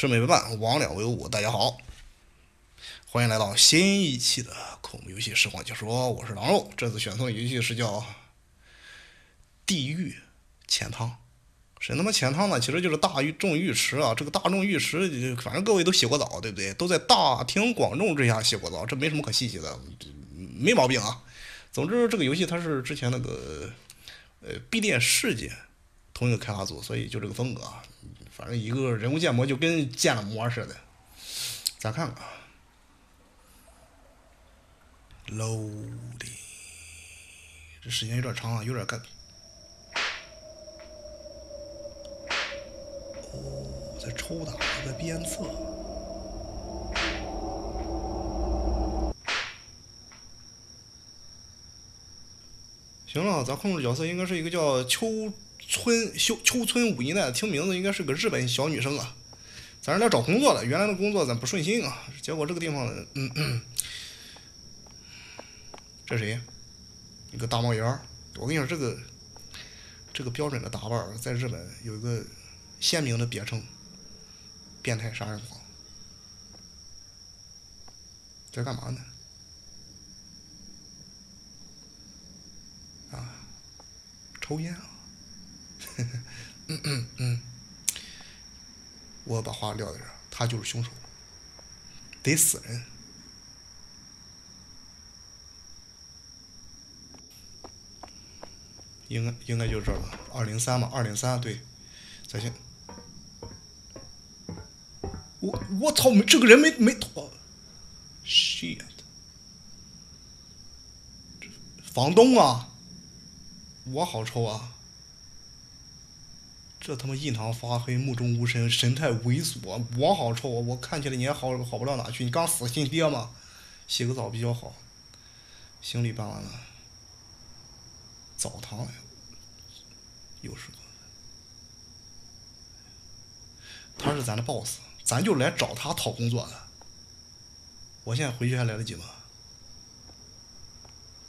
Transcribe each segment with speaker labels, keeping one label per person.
Speaker 1: 魑魅为伴，魍魉为伍。大家好，欢迎来到新一期的恐怖游戏实况解说。我是狼肉，这次选送的游戏是叫《地狱钱汤》。谁他妈钱汤呢？其实就是大浴众浴池啊。这个大众浴池，反正各位都洗过澡，对不对？都在大庭广众之下洗过澡，这没什么可稀奇的，没毛病啊。总之，这个游戏它是之前那个呃闭店世界同一个开发组，所以就这个风格啊。反正一个人物建模就跟建了模似的，咱看看啊，loading，这时间有点长啊，有点干。哦，在抽打，在鞭策。行了，咱控制角色应该是一个叫秋村秋秋村武一奈，听名字应该是个日本小女生啊。咱是来找工作的，原来的工作咱不顺心啊，结果这个地方，嗯嗯，这谁？一个大帽檐儿。我跟你说，这个这个标准的打扮，在日本有一个鲜明的别称——变态杀人狂。在干嘛呢？啊，抽烟啊。嗯嗯嗯，我把话撂在这儿，他就是凶手，得死人。应该应该就是这儿了，二零三嘛，二零三对，在线。我我操，没这个人没没逃，shit，房东啊，我好抽啊。这他妈印堂发黑，目中无神，神态猥琐，我好臭啊！我看起来你也好好不到哪去，你刚死心爹吗？洗个澡比较好。行李办完了，澡堂又是个，他是咱的 boss，咱就来找他讨工作的。我现在回去还来得及吗？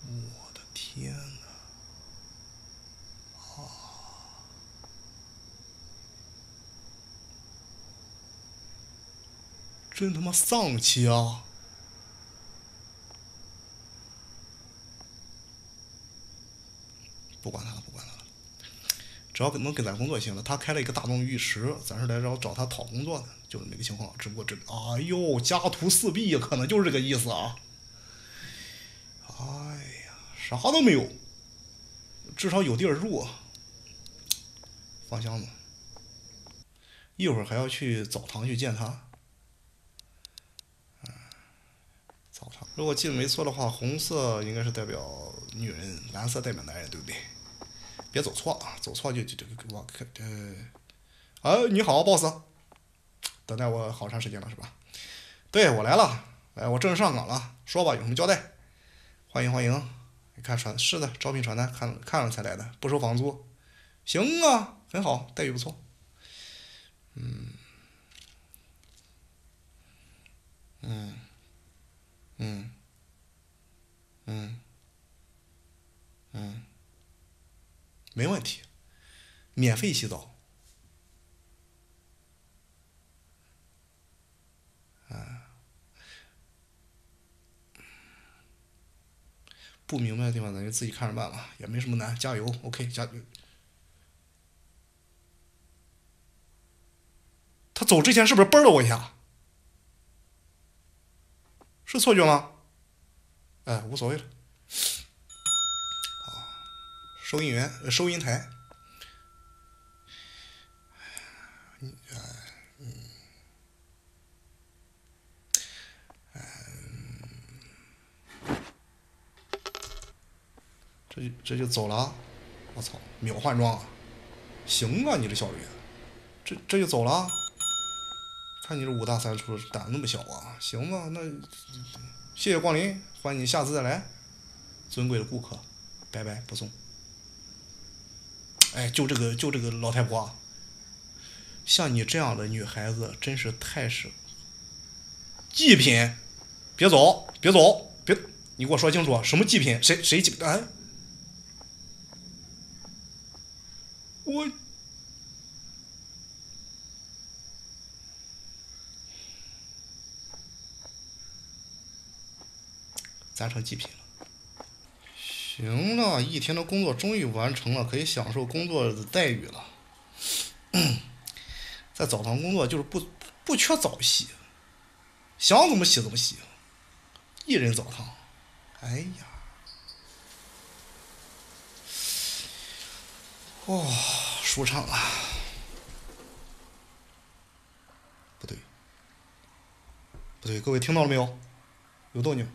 Speaker 1: 我的天呐！真他妈丧气啊！不管他了，不管他了，只要能给咱工作就行了。他开了一个大众浴池，咱是来找找他讨工作的，就是那个情况。只不过这，哎呦，家徒四壁，可能就是这个意思啊！哎呀，啥都没有，至少有地儿住。放箱子，一会儿还要去澡堂去见他。如果记得没错的话，红色应该是代表女人，蓝色代表男人，对不对？别走错啊，走错就就这个我看呃，啊，你好，boss，等待我好长时间了是吧？对我来了，来，我正式上岗了，说吧，有什么交代？欢迎欢迎，你看传是的，招聘传单看看了才来的，不收房租，行啊，很好，待遇不错，嗯，嗯。嗯，嗯，嗯，没问题，免费洗澡。不明白的地方咱就自己看着办吧，也没什么难，加油，OK，加油。他走之前是不是啵了我一下？是错觉吗？哎，无所谓了。好，收银员，收银台。嗯，这这就走了。我操，秒换装，行啊，你这效率。这这就走了。看你这五大三粗，胆子那么小啊？行吧，那谢谢光临，欢迎你下次再来，尊贵的顾客，拜拜，不送。哎，就这个，就这个老太婆，像你这样的女孩子真是太是祭品。别走，别走，别，你给我说清楚，什么祭品？谁谁极？哎，我。咱成极品了。行了，一天的工作终于完成了，可以享受工作的待遇了。在澡堂工作就是不不缺澡洗，想怎么洗怎么洗，一人澡堂。哎呀，哇，舒畅啊！不对，不对，各位听到了没有？有动静。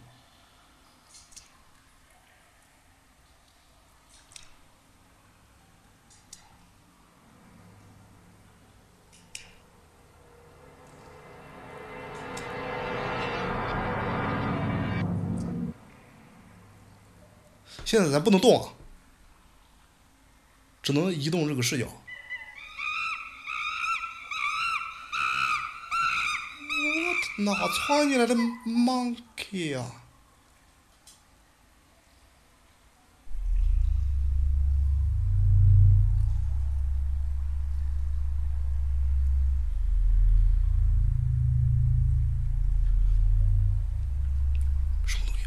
Speaker 1: 现在咱不能动啊，只能移动这个视角。哪窜进来的 monkey 啊？什么东西？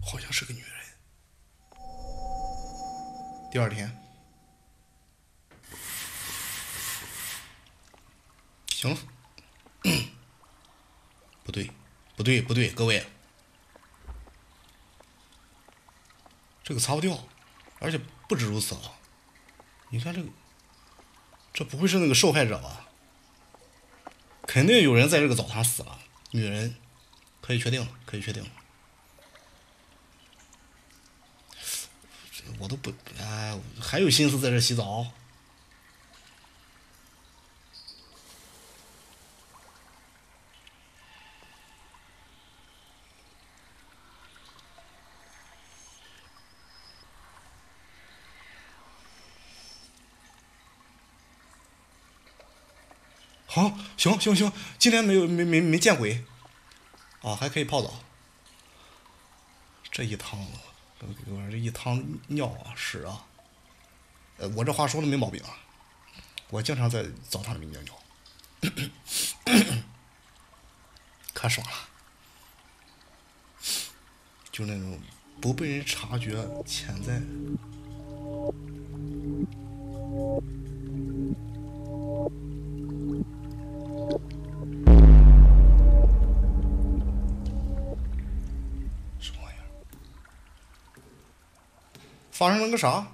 Speaker 1: 好像是个女人。第二天，行了，不对，不对，不对，各位，这个擦不掉，而且不止如此啊！你看这个，这不会是那个受害者吧？肯定有人在这个澡堂死了，女人，可以确定，可以确定。我都不，哎，还有心思在这洗澡？好，行行行，今天没有没没没见鬼，啊，还可以泡澡，这一趟。我这一趟尿啊屎啊，呃，我这话说的没毛病啊。我经常在澡堂里面尿尿，可爽了，就那种不被人察觉潜在。发生了个啥？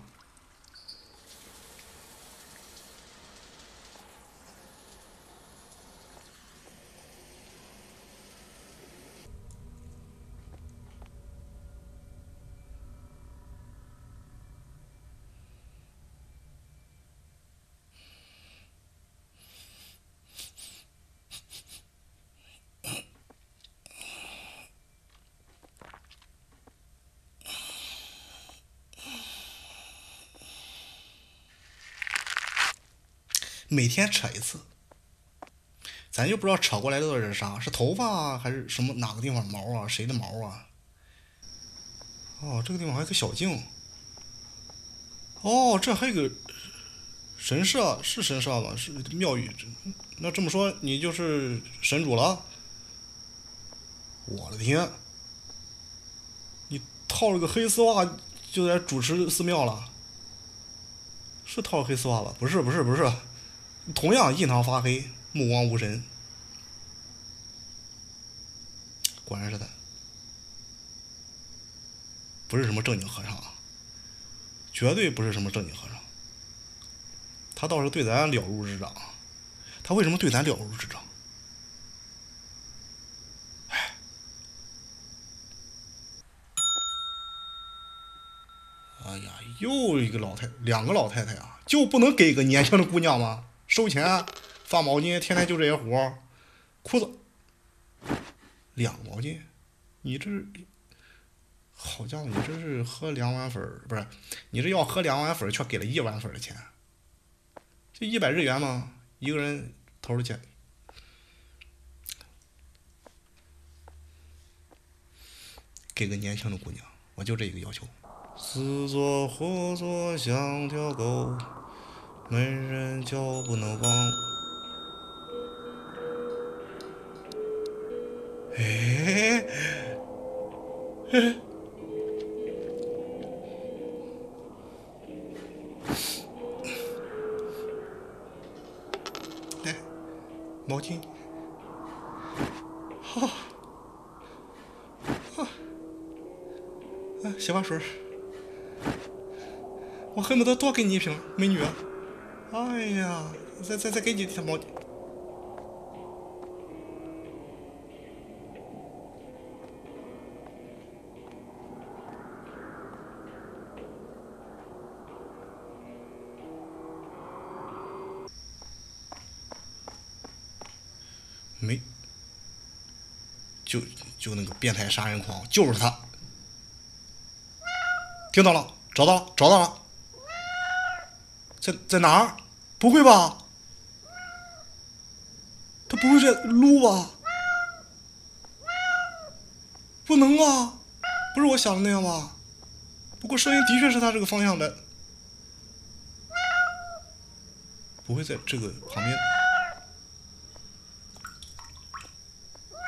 Speaker 1: 每天扯一次，咱就不知道扯过来的到底是啥，是头发，还是什么哪个地方毛啊，谁的毛啊？哦，这个地方还有个小径。哦，这还有个神社，是神社吗？是庙宇。那这么说，你就是神主了？我的天！你套了个黑丝袜就在主持寺庙了？是套黑丝袜吧？不是，不是，不是。同样印堂发黑，目光无神，果然是他，不是什么正经和尚啊，绝对不是什么正经和尚。他倒是对咱了如指掌，他为什么对咱了如指掌？哎，哎呀，又一个老太，两个老太太啊，就不能给个年轻的姑娘吗？收钱，发毛巾，天天就这些活儿，裤子两毛巾，你这是好家伙，你这是喝两碗粉不是？你这要喝两碗粉，却给了一碗粉的钱，这一百日元吗？一个人投的钱，给个年轻的姑娘，我就这一个要求。自作活作像条狗。没人脚不能忘。哎，哎，来，毛巾，好，好，啊，洗发水，我恨不得多给你一瓶，美女。哎呀，再再再给你条毛巾。没，就就那个变态杀人狂，就是他。听到了，找到了，找到了，在在哪儿？不会吧？他不会在撸吧？不能啊，不是我想的那样吧？不过声音的确是他这个方向的，不会在这个旁边。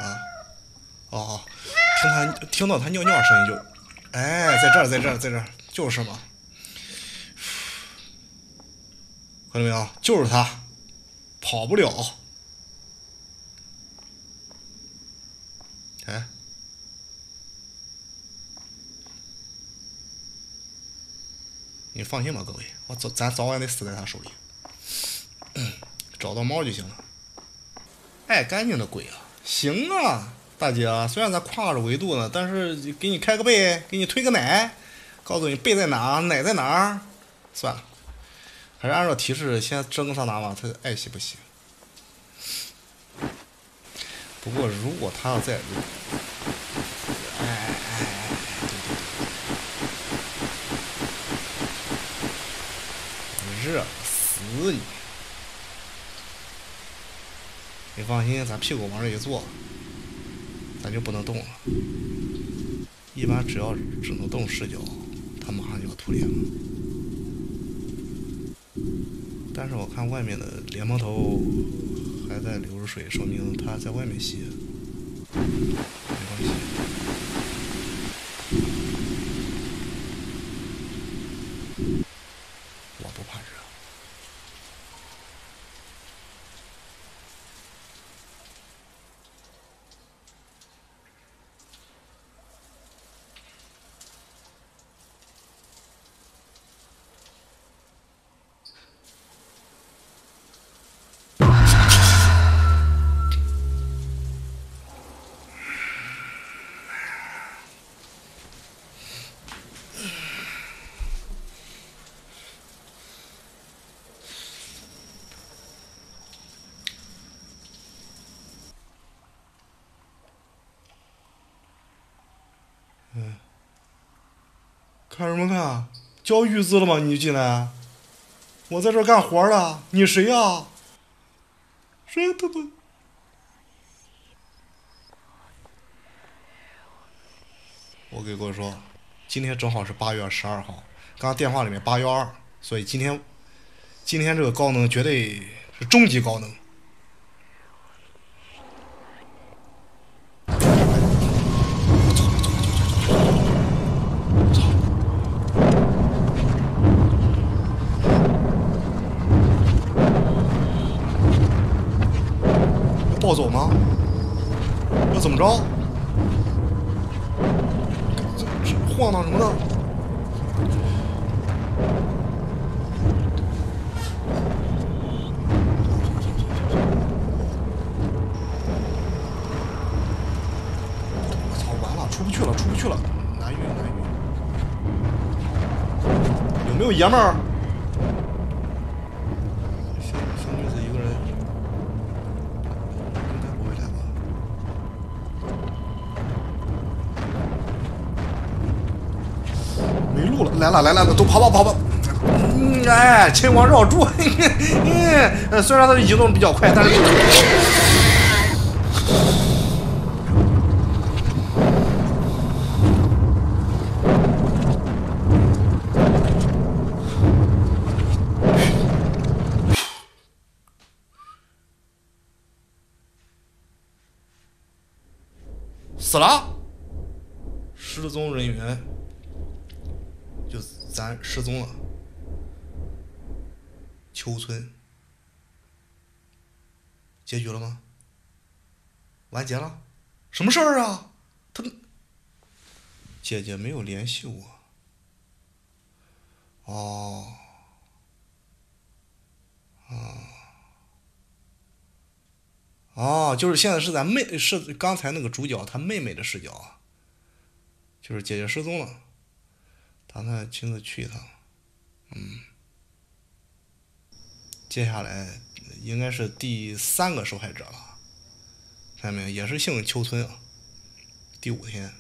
Speaker 1: 啊哦，听他听到他尿尿声音就，哎，在这儿，在这儿，在这儿，就是嘛，看到没有？就是他，跑不了。哎，你放心吧，各位，我早咱早晚得死在他手里。找到猫就行了。爱干净的鬼啊，行啊。大姐啊，虽然咱跨着维度呢，但是给你开个背，给你推个奶，告诉你背在哪，奶在哪，算了，还是按照提示先蒸上拿吧，他爱惜不洗。不过如果他要在，哎哎哎，热死你！你放心，咱屁股往这一坐。咱就不能动了。一般只要只能动视角，它马上就要吐脸了。但是我看外面的莲蓬头还在流着水，说明他在外面吸。没关系。嗯，看什么看？交玉子了吗？你就进来？我在这干活呢。你谁呀？谁他妈？我给各位说，今天正好是八月十二号。刚刚电话里面八幺二，所以今天，今天这个高能绝对是终极高能。晕。有没有爷们儿？来了来了，都跑跑跑跑！嗯，哎，秦王绕柱，嗯，虽然他的移动比较快，但是。踪人员就咱失踪了，邱村结局了吗？完结了？什么事儿啊？他姐姐没有联系我。哦，啊。哦，就是现在是咱妹是刚才那个主角他妹妹的视角啊，就是姐姐失踪了，打算亲自去一趟，嗯，接下来应该是第三个受害者了，看见没有？也是姓邱村啊，第五天，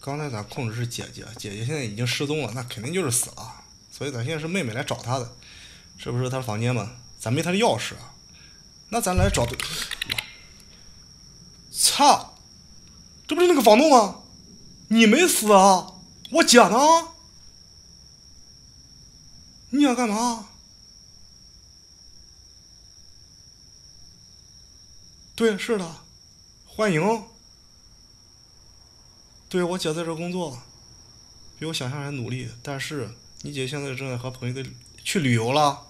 Speaker 1: 刚才咱控制是姐姐，姐姐现在已经失踪了，那肯定就是死了，所以咱现在是妹妹来找他的。是不是他的房间嘛？咱没他的钥匙啊，那咱来找对。操！这不是那个房东吗？你没死啊？我姐呢？你要干嘛？对，是的，欢迎。对我姐在这工作，比我想象还努力。但是你姐现在正在和朋友的。去旅游了？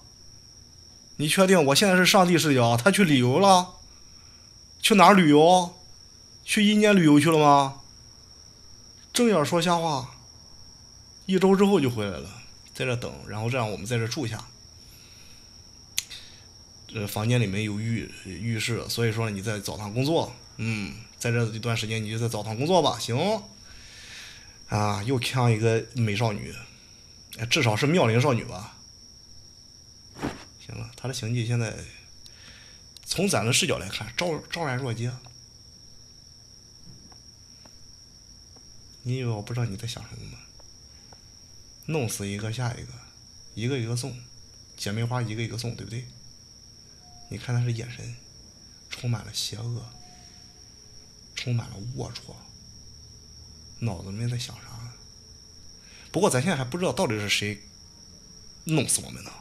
Speaker 1: 你确定？我现在是上帝视角，她去旅游了？去哪儿旅游？去阴间旅游去了吗？正眼说瞎话。一周之后就回来了，在这等，然后让我们在这住下。这房间里面有浴浴室，所以说你在澡堂工作。嗯，在这一段时间你就在澡堂工作吧。行。啊，又抢一个美少女，至少是妙龄少女吧。行了，他的行迹现在从咱的视角来看，昭昭然若揭。你以为我不知道你在想什么吗？弄死一个下一个，一个一个送，姐妹花一个一个送，对不对？你看他的眼神，充满了邪恶，充满了龌龊，脑子里面在想啥？不过咱现在还不知道到底是谁弄死我们的。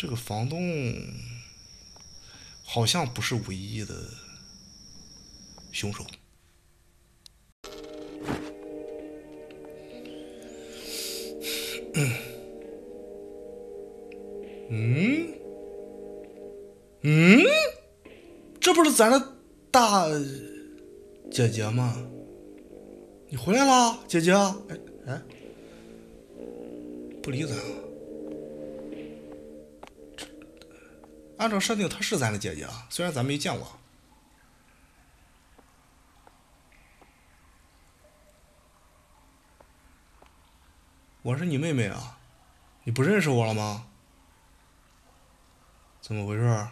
Speaker 1: 这个房东好像不是唯一的凶手。嗯，嗯，这不是咱的大姐姐吗？你回来啦，姐姐？哎哎，不理咱。按照设定，她是咱的姐姐啊，虽然咱没见过。我是你妹妹啊，你不认识我了吗？怎么回事？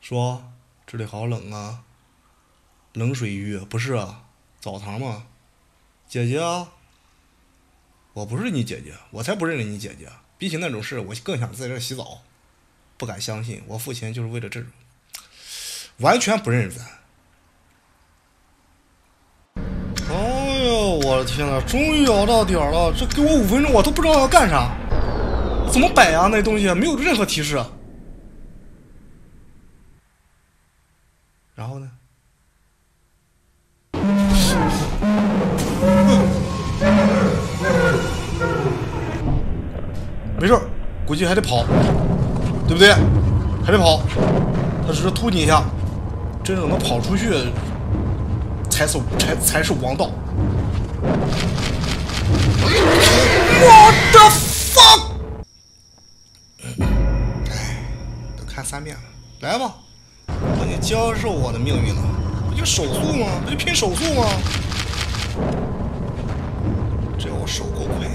Speaker 1: 说，这里好冷啊。冷水浴不是，澡堂吗？姐姐，我不是你姐姐，我才不认识你姐姐。比起那种事，我更想在这洗澡。不敢相信，我父亲就是为了这种，完全不认识咱。哎呦，我的天呐，终于熬到点了！这给我五分钟，我都不知道要干啥，怎么摆啊？那东西没有任何提示。然后呢？没事估计还得跑。对不对？还得跑，他只是突你一下，真正能跑出去才是才才是王道。我的 fuck！哎，都看三遍了，来吧，让你接受我的命运了。不就手速吗？不就拼手速吗？只要我手够快，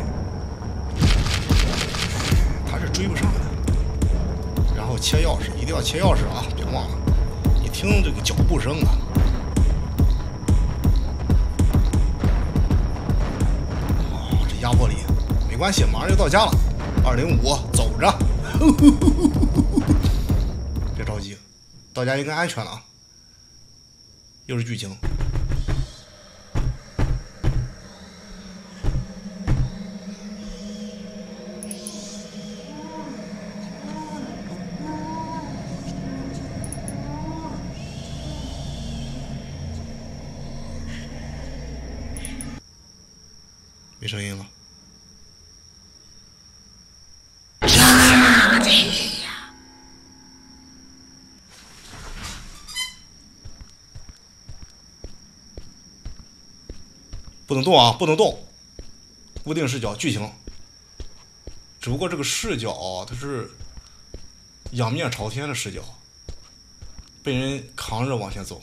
Speaker 1: 他是追不上的。切钥匙，一定要切钥匙啊！别忘了，你听这个脚步声啊。哦，这压迫力，没关系，马上就到家了。二零五，走着。别着急，到家应该安全了啊。又是剧情。能动啊！不能动。固定视角，剧情。只不过这个视角，它是仰面朝天的视角，被人扛着往前走。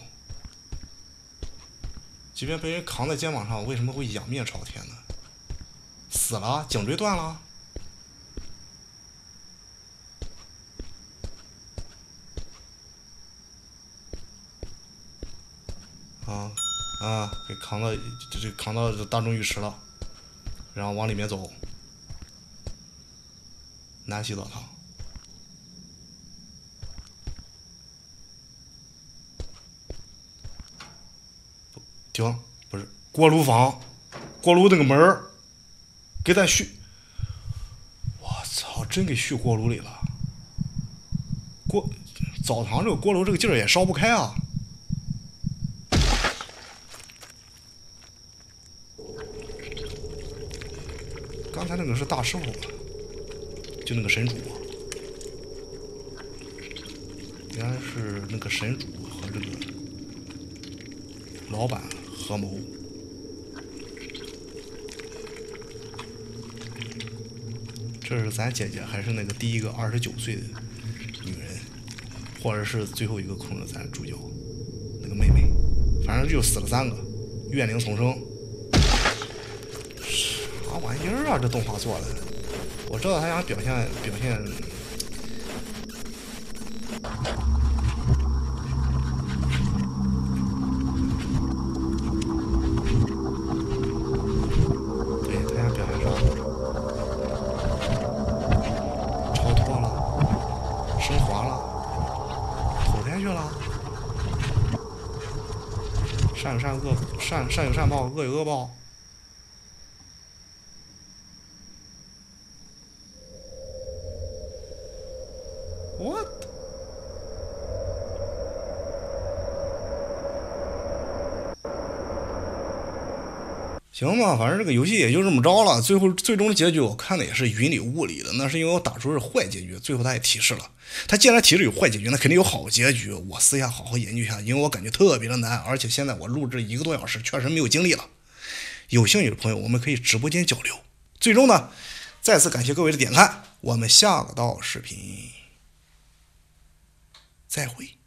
Speaker 1: 即便被人扛在肩膀上，为什么会仰面朝天呢？死了，颈椎断了。啊。啊，给扛到，这这扛到大众浴池了，然后往里面走，男洗澡堂，停，不是锅炉房，锅炉那个门儿，给咱续，我操，真给续锅炉里了，锅澡堂这个锅炉这个劲儿也烧不开啊。刚才那个是大师傅，就那个神主，原来是那个神主和这个老板合谋。这是咱姐姐还是那个第一个二十九岁的女人，或者是最后一个控制咱主角那个妹妹，反正就死了三个，怨灵丛生。啥玩意儿啊！这动画做的，我知道他想表现表现。对他想表现啥？超脱了，升华了，投胎去了。善有善恶，善善有善报，恶有恶报。行吧，反正这个游戏也就这么着了。最后最终的结局，我看的也是云里雾里的。那是因为我打出是坏结局，最后他也提示了。他既然提示有坏结局，那肯定有好结局。我私下好好研究一下，因为我感觉特别的难，而且现在我录制一个多小时，确实没有精力了。有兴趣的朋友，我们可以直播间交流。最终呢，再次感谢各位的点赞，我们下个道视频。再会。